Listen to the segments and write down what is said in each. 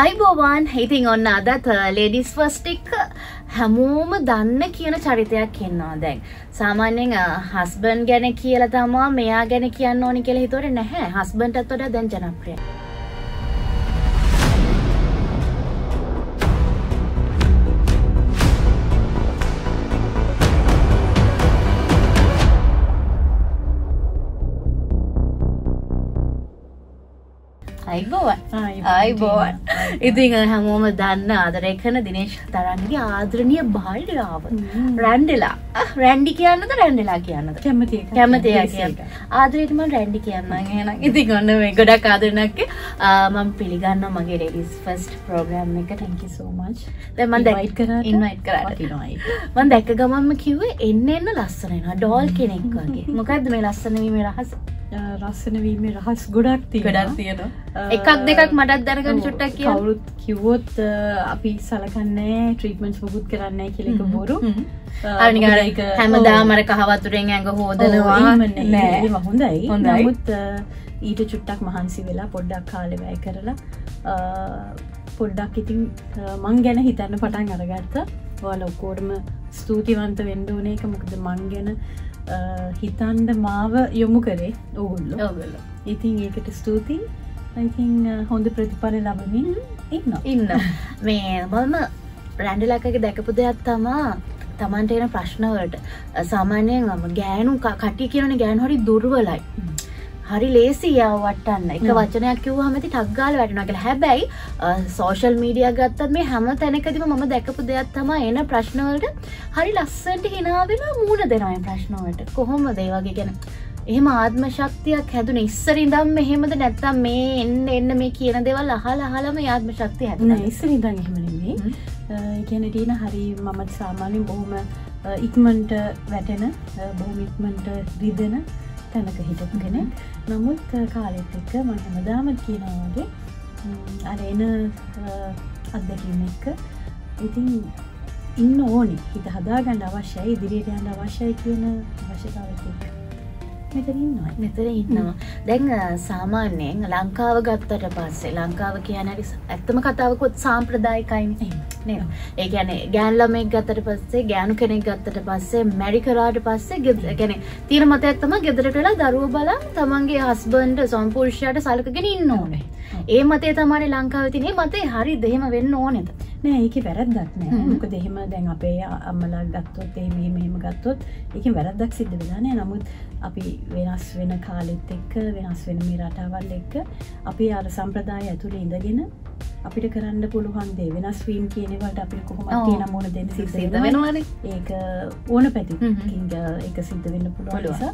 අයිබෝවාන් ඉතින් ඔන්න අදත් ලෙඩිස් ෆස්ටික් හැමෝම දන්න කියන චරිතයක් කියන්නවා දැන්. සාමාන්‍යෙන් හස්බන් ගැන කියල තමා මෙයා ගැන කියන්න ඕනි කෙළ හිතුවට නැහැ. හස්බන්ටත් වඩ දැන් ජනප්‍රිය අයිබෝවන්. අයිබෝවන් ඉතිං හැමෝම දන්න ආදරයකන දිනේශ් තරන්ගේ ආදරණය බාල්ඩාව රැන්ඩිලා. රැන්ඩි කියන්නද රැන්ඩිලා කියන්නද? කැමති කැමතිය කියන්න ආදරයටම රැන්ඩි කියන්න හෙන ඉති ගන්න මේ ගොඩක් ආදරනක්ක මම පිළිගන්න මගේ රෙඩිස් ෆස්ට් ප්‍රෝග්‍රම් එක. ටැකි සෝමච් දෙම දැයිත් කර ඉන්වයිට් කරයි මන් දැක්ක ගමන්ම කිව්වේ එන්න එන්න ලස්සනන ඩෝල් කෙනෙක් වගේ. මොකක්ද මේ ලස්සනවීම රහස රස්සනවීම රහස් ගොඩක් ති ගොඩක් තියෙන එකක් දෙකක් මටත් දැනගන්න චුට්ටක් කවුරුත් කිව්වොත් අපි සලකන්නේ ට්‍රීටමන්ස් මුකුත් කරන්න කියලක බොරු. අනික හැමදාමර කහවතුරෙන් ඇඟ හෝදනවා. නෑ. හොඳයි. හොඳයිමුත් ඊට චුට්ටක් මහන්සි වෙලා පොඩ්ඩක් කාලෙවැය කරලා පොඩ්ඩක් ඉතින් මං ගැන හිතන්න පටන් අරගත්ත. වාල ඔක්කෝටම ස්තුතිවන්ත වෙන්ඩෝන එක මොකද මං ගැන හිතන්ඩ මාව යොමු කරේ ඔගුල්ල ඔගල්ල ඉතින් ඒකට ස්තුතියි. ඉතින් හොඳ ප්‍රතිඵල ලබමින් ඉන්න ඉන්න මේ මම රැන්ඩලකගේ දැකපු දෙයක් තමා තමන්ට එන ප්‍රශ්නවලට. සාමාන්‍යයෙන් ම ගෑනු කටි කියනන ගෑන් හොරි දුර්වලයි හරි ලේසි යව වටන්න එක වචනයක් කිව් හමති ටක්ගාල වැටනකල හැබැයි සෝශල් මීඩිය ගත්තත් මේ හැම තැනකතිම මම දැකපු දෙයක් තම එන ප්‍රශ්නවලට හරි ලස්සන්ට හිනාවෙන මූුණ දෙනයි ප්‍රශ්නවලට කොහොම දේවගේ ගැන? එහෙම ආත්ම ශක්තියක් හැදුන. ඉස්සරිදම් මෙහෙමද නැත්තම් මේ එන්න එන්න මේ කියන දෙවල් අහල අහලම ආත්ම ශක්තිය හැදන. ඉස්සරිදන් එහෙමනේ ගැනටන හරි මමත් සාමාන්‍යෙන් බොහොම ඉක්මන්ට වැටෙන බොහොම ඉක්මන්ට රිදෙන තැනක හිටපුගෙන නමුත් කාලෙත් එක්ක මහමදාමත් කියනවාගේ අර එන අත්දැකීම එක්ක ඉතින් ඉන්න ඕනි. හිත හදාගන්න අවශ්‍යයි ඉදිරියට යන්න අවශ්‍යයි කියන අවශ්‍යතාවත් මෙතරින්නවා මෙතර ඉන්නවා. දැන් සාමාන්‍යයෙන් ලංකාව ගත්තට පස්සේ ලංකාව කියන ඇත්තම කතාවකොත් සාම්ප්‍රදායකයින් නේ ඒ ගැන ගෑන්ලමෙක් ගත්තට පස්සේ ගෑනු කෙනෙක් ගත්තට පස්සේ මැරිකරාට පස්සේ ගෙද ගැන තීර මත ඇත්තම ගෙදරට වෙලා දරුව බලා තමන්ගේ හස්බන්ඩ සම්පුරුෂයට සලකගෙන ඉන්න ඕනේ. ඒ මතේ තමයි ලංකාව තිනේ මතේ හරි දෙහෙම වෙන්න ඕනෙද නෑ ඒක වැරද්දක් නෑ. මොක දෙහෙම දැන් අපේ අම්මලා ගත්තොත් එහෙම මෙහෙම ගත්තොත් ඒක වැරද්දක් සිද්ධ වෙලා නෑ. නමුත් අපි වෙනස් වෙන කාලෙත් එක්ක වෙනස් වෙන මේ රටාවල් එක්ක අපි අර සම්ප්‍රදාය ඇතුළේ ඉඳගෙන අපිට කරන්න පුළුවන් දේ වෙනස් වීම් කියනවට අපි කොහොම තියෙන මොන දෙන්න සිද්ධ වෙනවාන. ඒක ඕන පැති එක සිද්ධ වෙන්න පුළුවන් නිසා.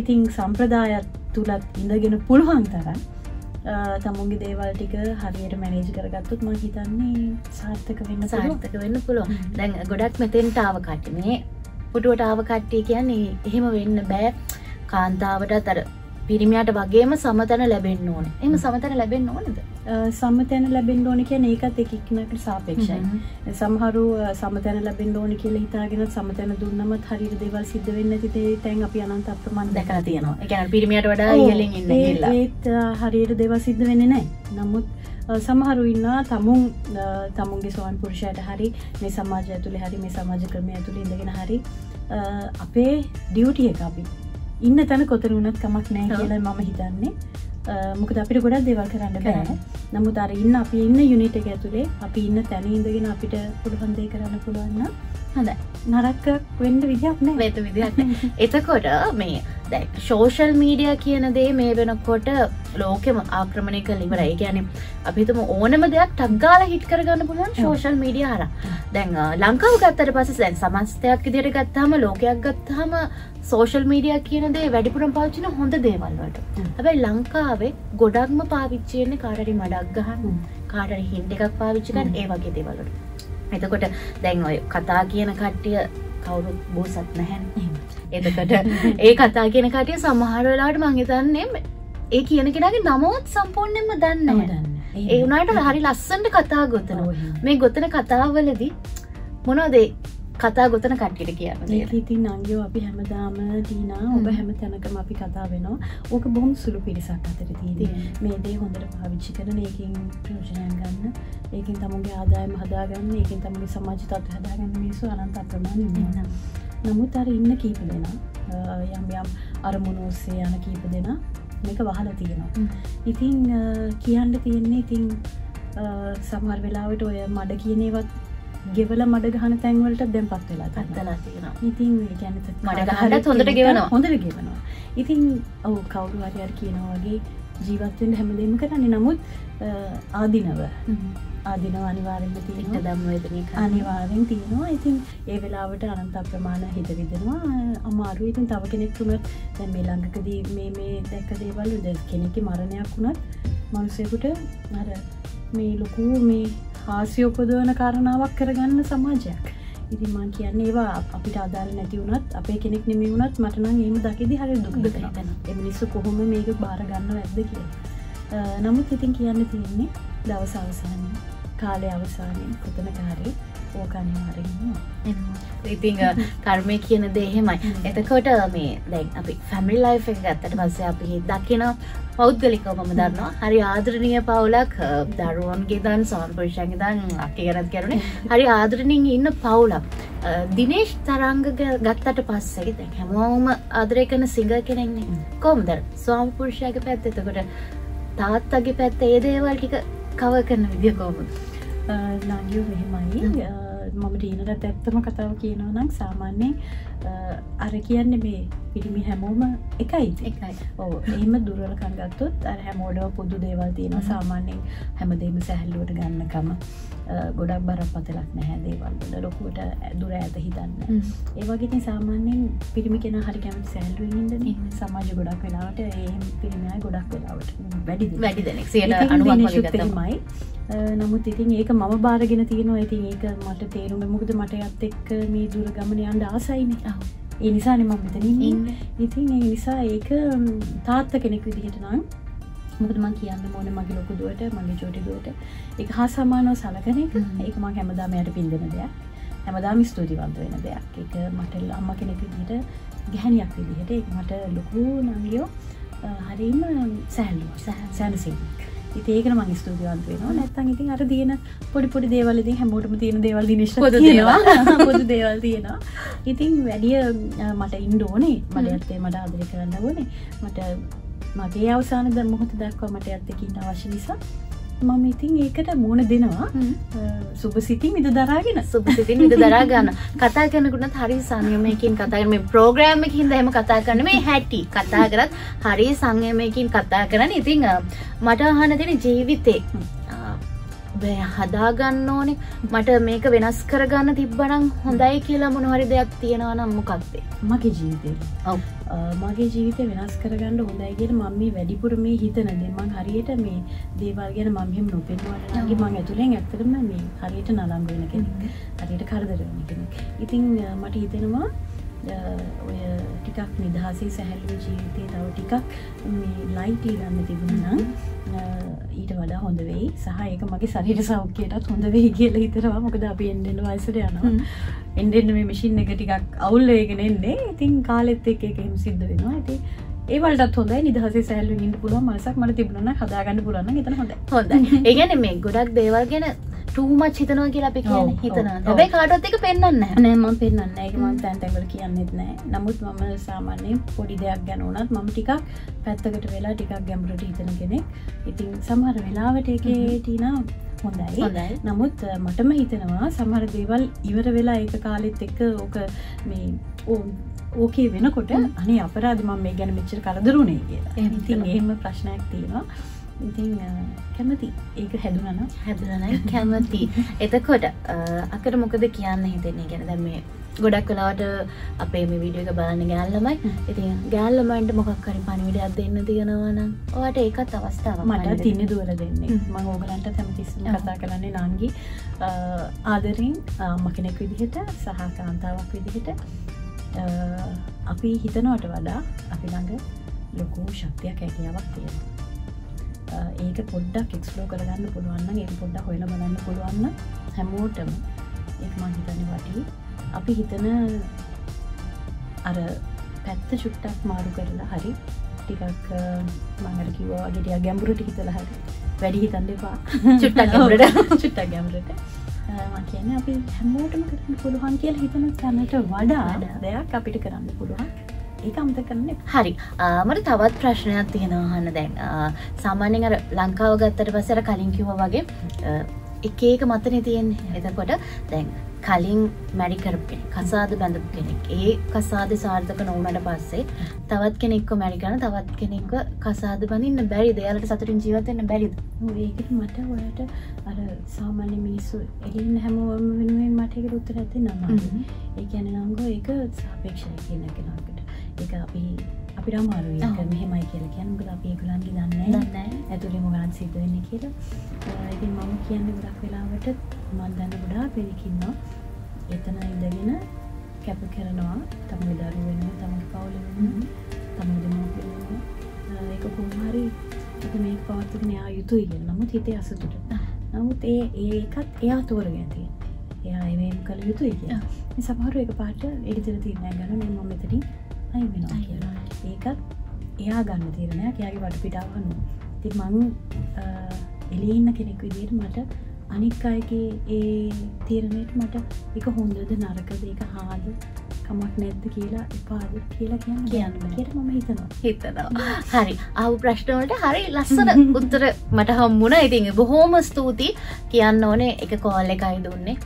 ඉතිං සම්ප්‍රදායත් තුළත් ඉඳගෙන පුළුවන් තරන් තමුන්ගේ දේවල් ටික හරියට මැනේජ් කරගත්තුත් ම හිතන්නේ සාර්ථක වෙන්න සාර්ථක වෙන්න පුළුවන්. දැන් ගොඩක් මෙතෙන්ටාව කටනේ පුටුවටාව කට්ටිය කියන්නේ එහෙම වෙන්න බෑ. කාන්තාවට තර පිරිමියට වගේම සමතැන ලැබෙන් ඕන. එම සමතැන ලැබෙන් ඕනද සමතැන ලැබෙන් ඕන කියන ඒකත් එකක්නකට සාපේක්ෂයි. සමහරු සමතැන ලැබෙන් ඕනි කියල හිතාගෙන සමතැන දුන්නමත් හරිර දෙවල් සිද්ධ වෙන්න තිතේ තැන් අපි අනන්ත අප්‍රමන් දැකර තියෙනවා. එකන පිරිමියට වඩා ඉහලින් ඉන්න ඒත් හරියට දෙවල් සිද්ධ වෙන්න නෑ නමුත් සමහරු ඉන්න තමුන් තමුන්ගේ සෝන් පුරුෂයට හරි මේ සමාජ ඇතුළේ හරි මේ සමාජ ක්‍රමය ඇතුළ ඉඳගෙන හරි අපේ ඩියවටිය එක අපි ඉන්න තැන කොතර වුණත් කමක් නෑ කියලා මම හිතන්නේ මොකද අපිට ගොඩක් දෙවල් කරන්න බෑ. නමුත් අර ඉන්න අපි ඉන්න යුනිට එක ඇතුළේ අපි ඉන්න තැන ඉඳගෙන අපිට පුළුවන්දේ කරන්න පුළුවන්න හොඳ නරක්ක වෙන්ඩ විදියක් නෑ. වෙත විදික් එතකොට මේ දැ ශෝෂල් මීඩිය කියන දේ මේ වෙනකොට ලෝකෙම ආක්‍රමණය කළ ඉවරයි. ගැන අපිතුම ඕනම දෙයක් ටක්ගාල හිට කරගන්න පුළුවන් ශෝෂල් මීඩිය හර දැන් ලංකාව ගත්තර පස දැන් සමස්තයක් ඉදිර ගත්තාම ලෝකයක් ගත්තාම සෝෂල් මීඩිය කියනදේ වැඩිපුරම් පාච්චින හොඳ දේවල්වට හැබැයි ලංකාවේ ගොඩක්ම පාවිච්චයන්නේ කාටරි මඩක් ගහන්න කාටර හින්ට එකක් පාවිච්චිකන් ඒ වගේ දේවලට එතකොට දැන් ඔය කතා කියන කට්ටිය කවුරුත් බෝසත් නැහැන් එතකට ඒ කතා කියන කටිය සමහර වෙලාට මංහිතන්නේ ඒ කියන කෙනගේ නමෝත් සම්පූර්ණයෙන්ම දන්න දන්න ඒ වුණට හරි ලස්සන්ට කතා ගොතන මේ ගොතන කතාවලදී මොනදේ කතා ගොතන කට්ටිට කියන්න ඉතින් අංගයෝ අපි හැමදාම ටීනා ඔබ හැම තැනකම අපි කතා වෙනවා. ඕක බොහොම සුළු පිරිසක් අතර තියදී මේ දේ හොඳට පාවිච්චි කරන ඒකින් ප්‍රෝජනයන් ගන්න. ඒකින් තමුගේ ආදායම හදාගන්න ඒකින් තමුගේ සමාජ තත්ව හදාගන්න මිනිසු අනන්ත අප්‍රමාණ ඉන්න නමුත් අර ඉන්න කීප දෙනා යම් යම් අරමුණ ඔස්සේ යන කීප දෙනා මේක වහල තියෙනවා. ඉතිං කියන්න තියෙන්නේ ඉතිං සමහර වෙලාවට ඔය මඩ කියනේවත් ගෙවල මඩ ගහන තැන්වලට දැම් පත් වෙලා අත්තලා තියෙන ඉතින් ගැන මඩ ගහට හොඳට ගෙවනවා. හොඳට ගෙවනවා. ඉතින් ඔවු කවුරු හරිහර කියනවාගේ ජීවත්වෙන් හැමදීම කරන්නේ. නමුත් ආදිනව. ආදිනව අනිවාරෙන්ම තිීට දම්වේදන අනිවාරෙන් තියෙනවා. ඉතින් ඒ වෙලාවට අනන්ත ප්‍රමාණ හිත විදෙනවා අමාරු ඉතින් තව කෙනෙක් වුණත් දැ මේ ළඟකදී මේ මේ දැක්ක දේවල් ද කෙනෙකි මරණයක් වුණත් මනුසයකුට අර මේ ලොකූ මේ හාසියෝපදවන කාරණාවක් කරගන්න සමාජයක්. ඉතින් මං කියන්නේ ඒවා අපිට අදාල නැති වුණත් අපේ කෙනෙක් නෙමි වුණත් මටනම් ඒම දකිදි හරි දුක එමිනිස්සු කොහොම මේක බාරගන්න ඇද්ද කිය නමුත් ඉතින් කියන්න තියෙන්නේ දවස අවසානය කාලය අවසානයෙන් කොතනකාරේ ඕක අනිවාරෙන්වා ඉතිං කර්මය කියන දේහෙමයි එතකොට මේ දැන් අපි ෆැමිලි ලයි් එක ගත්තට පස්සේ අපි දකින පෞද්ගලිකව මම දන්නවා හරි ආදරණය පවුලක් දරුවන්ගේ දන් සම්පර්ෂන්ගේ දන් අපි ගැනත් කරුණේ හරි ආදරණින් ඉන්න පවුලක්. දිනේශ් තරංග ගත්තට පස්සේ දැ හැමෝම ආදරය කන සිංග කෙනෙක්න්නේ කොම්ද ස්වාම්පුරුෂයගේ පැත් එතකොට තාත්තගේ පැත්ත ඒ දේවල් ටික කව කරන විදිිය කෝමුද නංගියෝ මෙහෙමයි මම ටීනට ඇත්තම කතාව කියනවා නම් සාමාන්‍යයෙන් අර කියන්න මේ පිරිමි හැමෝම එකයි. එකයි. ඕ එහෙම දුරලකන් ගත්තොත් අර හැමෝඩව පොදු දේවල් තියෙනවා සාමාන්‍යයෙන් හැමදේම සැහැල්ලුවට ගන්නකම. ගොඩක් බරක් පතලක් නැහැ දේවල්ද ලොකුවට දුර ඇත හිතන්න. ඒවගේති සාමාන්‍යයෙන් පිරිමි කෙන හරි කැමති සැල්ලුවන්ද සමාජ ගොඩක් වෙලාවට ඒ පිරිමිය ගොඩක් වෙලාවට වැඩි වැඩි දෙනෙක්. සියට අනුවමයි නමුත් ඉතින් ඒක මම බාරගෙන තියෙනවා. ඉතින් ඒක මට තේරුම මුකද මට අත් එක්ක මේ දුර ගමන අන්ඩ ආසයින ඒ නිසා නිම මෙතනින් ඉන්න. ඉතින් ඒ නිසා ඒක තාත්ත කෙනෙක් විදිහට නම් මුකදම කියන්න මොන මගේ ලොකුදුවට මගේ චෝටිදුවට එක හා සමානව සලකන එක. ඒක මං හැමදාමයට පින්දෙන දෙයක්. හැමදාම ස්තුතිවන්ත වෙන දෙයක්. එක මට අම්ම කෙනෙක් විදිහට ගැහැනියක් විදිහට මට ලොකු නංගියෝ හරිම සැල්ලු සැනසික් ඒකන මං ස්තුතිවන්ත වෙනවා. නැත්තන් ඉතින් අර තියෙන පොඩි පොඩි දේවලද හැමෝටම තියෙන දේවල් නිශ තියෙනවා. පොදු දේවල් තියෙනවා. ඉතින් වැඩිය මට ඉන්ඩෝනේ මට ඇත්තේ මට ආදරි කරන්න ඕනේ. මට මගේ අවසානද මොහොත දක්වා මට ඇත්තකින්න අවශ්‍ය නිසා මම ඉතින් ඒකට මූුණ දෙනවා. සුබ සිතින් විද දරාගෙන. සුබ සිතින් විද දරාගන්න. කතා කනකුට හරි සංයමයකින් කතාරම ප්‍රෝග්‍රෑම්මකින් දහම කතා කරන මේ හැටි කතා කරත් හරි සංයමයකින් කතා කරන්න. ඉතිං මට අහන දෙන ජීවිතේ හදාගන්න ඕනේ. මට මේක වෙනස් කරගන්න තිබ්බනම් හොඳයි කියලා මොනහරි දෙයක් තියෙනවා නම් මොකක්දේ? මගේ ජීවිතය මගේ ජීවිත වෙනස් කරගන්න හොඳයිගෙන මම මේ වැඩිපුර මේ හිතන දෙමන් හරියට මේ දේවල් ගැන මමහෙම නොපෙන්වාටගේ මං ඇතුළෙන් ඇතරම මේ හරියට නලම් වෙන කෙනෙක්. හරියට කරදරවෙන කෙනෙක්. ඉතිං මට හිතෙනවා ඔය ටිකක් නිදහසේ සැහැල්ලු ජීවිතය තව ටිකක් ලයිටී ගන්න තිබුණනම් ඊට වඩා හොඳ වෙයි. සහ ඒක මගේ සරිට සෞඛ්‍යයටත් හොඳ වෙයි කියල හිතරවා මොකද අපි එන්ඩෙන් වයිසට යනවා. එන්ඩෙන්න්න මේ මිසින් එක ටිකක් අවුල්ලයගෙන එන්නේ. ඉතින් කාලෙත් එක එකම සිද්ධ වෙනවා. ඇති ඒවලට හොඳ නිදහස සැල්ල ඉන්න පුළුව මසක් මට තිබුණන හදාගන්න පුලන්න එතන හොඳ හොඳ ඒගැන මේ ගොඩක් දේවල් ගැන ටූමච් හිතනවා කියලා අපි කියන හිතන හැබයි කාටත් එක පෙන්න්න නෑම පෙන්න්න ඒකමන් තැන්තැගල කියන්නෙත් නෑ. නමුත් මම සාමාන්‍යයෙන් පොඩි දෙයක් ගැන වනත් මම ටිකක් පැත්තකට වෙලා ටිකක් ගැඹරට හිතන කෙනෙක්. ඉතින් සමහර වෙලාවට එකේ ටීන හොඳයි. නමුත් මටම හිතනවා සමහර දේවල් ඉවර වෙලා ඒක කාලෙත් එක්ක ඕක මේ ඕකේ වෙනකොට අනේ අපරාධ මම මේ ගැන මෙච්චර කරදරුණේ කියලා. ඉතින් එහෙම ප්‍රශ්නයක් තියෙනවා ඉතින් කැමති. ඒක හැදුනන හැදුනන කැමති. එතකොට අකට මොකද කියන්න හිතෙන්නේ? ගැන දැම මේ ගොඩක් කලාට අපේ මේ විඩියක බලන්න ගෑල්ලමයි. ඉතින් ගෑල්ලමන්ට මොකක්කරි පනිවිඩයක් දෙන්න තියෙනවන ඕට ඒකත් අවස්ථාව මට තින්න දුවර දෙන්නේ. මං ඕගලන්ට තැමතිස්සම කතා කරන්නේ නංගි ආදරින් මකෙනෙක් විදිහට සහ කාන්තාවක් විදිහට අපි හිතනවට වඩා අපි ළඟ ලොකු ශක්තියක් හැකියාවක් තියෙනවා ඒක පොඩ්ඩක් එක්ස්ලෝ කරගන්න පුළුවන්න ඒ පොඩ්ඩ හොල බලන්න පුළුවන්න හැමෝටම ඒමන් හිතන වටි අපි හිතන අර පැත්ත චුට්ටක් මාරු කරලා හරි ටිකක් මඟර කිවවා ගෙටිය ගැඹුරට හිතල හරි වැඩි හිතන් දෙපා චුට්ටක් ගැඹුරට. චුට්ටක් ගැඹුරට. කියන අපි හැමෝටම කරන්න පුළුවන් කියල හිතන තැනට වඩා. දෙයක් අපිට කරන්න පුළුවන් ඒ අමත කරන්න? එපා. හරි මට තවත් ප්‍රශ්නයක් තියෙනවා අහන්න. දැන් ආ, සාමාන්‍යයෙන් අර ලංකාව ගත්තට පස්සේ අර කලින් කිව්වා වගේ එක එක මතනේ තියෙන්නේ. එතකොට දැන් කලින් මැරි කරපු කෙනෙක් කසාද බැඳපු කෙනෙක් ඒ කසාද සාර්ථක නොවුනට පස්සේ තවත් කෙනෙක්ව මැරි කරන තවත් කෙනෙක්ව කසාද බඳින්න බැරිද? එයාලට සතුටින් ජීවත් වෙන්න බැරිද? ඒකට මට ඔයාට අර සාමාන්‍ය මිනිස්සු එලින් හැමෝම වෙනුවෙන් මටක උත්තර ඇති නම. ඒ කියන නංගෝ ඒක සාපේක්ෂය කියන කෙනකට එක අපි අපිට අමාරු ඔව්. මෙහෙමයි කියලා කියන්න මොකද අපි ඒගොල්ලන්ගේ දන්නේ දන්නේ නැහැ. ඇතුලේ මොකක්ද සිද්ධ වෙන්නේ කියලා ඉතින් මම කියන්නේ ගොඩක් වෙලාවට මම දන්න ගොඩාක් දෙනෙක් ඉන්නවා එතන ඉඳගෙන කැප කරනවා තමගේ දරුවෝ වෙනුවෙන් තමගේ පවුල වෙනුවෙන් තමගේ දෙමව්පියෝ වෙනුවෙන් ඒක කොහොම හරි ඒක මේක පවත්වාගෙන යා යුතුයි. නමුත් හිතේ අසතුට. නමුත් ඒ ඒකත් එයා තෝරගෙන තියෙනවා. එයා මේක කළ යුතුයි කියලා. මේ සමහරව එක පාට තීරණයක් ගන්න මේ මම මෙතනින් අයින් වෙනවා කියලා. ඒකත් එයා ගන්න තීරණයක් එයාගේ වටපිටාව අනුව. ඉතින් මං එළියේ ඉන්න කෙනෙක් විදිහට මට අනික් අයගේ ඒ තීරණයට මට ඒක හොඳද නරකද ඒක හාද කමක් නැද්ද කියලා එපාද කියලා කියන්න කියන්න බෑ. කියලා මම හිතනවා. හිතනවා. හරි. ආව ප්‍රශ්නවලට හරි ලස්සන උත්තර මට හම්බුණ. ඉතින් බොහෝම ස්තුතියි. කියන්න ඕනේ. එක කෝල් එකයි දුන්නේ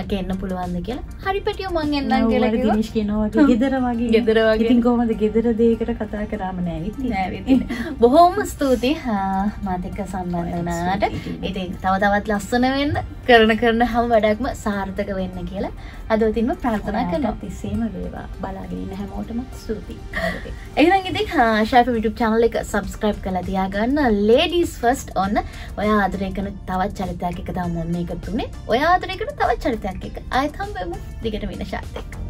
අක එන්න පුළුවන්ද කියලා හරි පැටියෝ මං එන්නම් කියලා කිව්වා. දිනිෂ් කියනවා වගේ ගෙදර වගේ ගෙදර වගේ. කොහමද ගෙදර දේකට කතා කරාම නෑ ඉතින් නෑ විදින. බොහෝම ස්තුතියි ආ, මාත් එක්ක සම්බන්ධ වුණාට ස්තුතියි. ඉතින් තව තවත් ලස්සන වෙන්න කරන කරන හැම වැඩක්ම සාර්ථක වෙන්න කියලා අදවතින්ම ප්‍රාර්ථනා කරනවා තිස්සේම වේවා බලාගෙන හැමෝටම ස්තුතියි එහෙනම් ඉතින් ශාප YouTube channel එක subscribe කරලා තියාගන්න ladies first ඔන්න ඔයා ආදරය කරන තවත් චරිතයක් එක තමයි මම මේක තුනේ ඔයා ආදරය කරන තවත් චරිතයක් එක ආයෙත් හම්බෙමු දිගට වෙන ශාත් එක්ක.